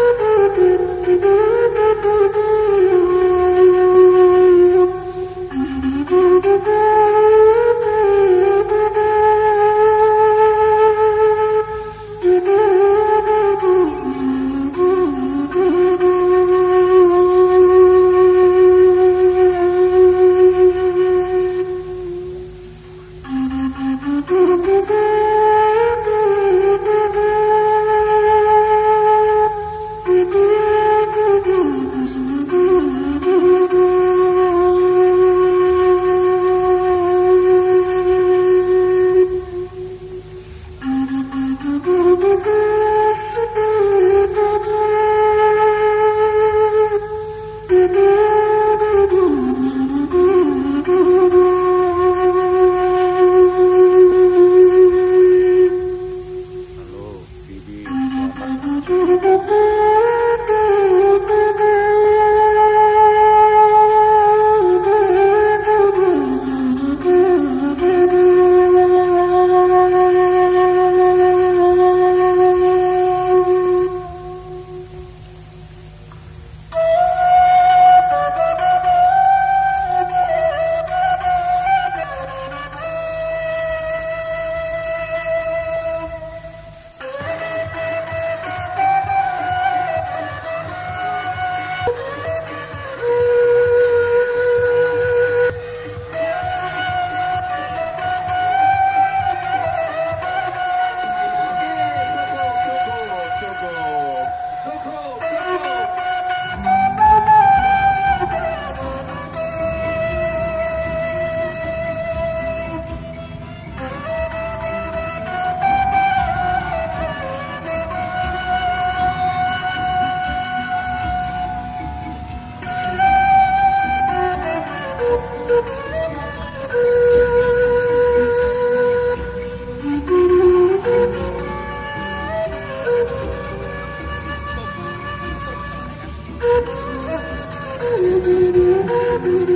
Bibi, selamat Hallelujah.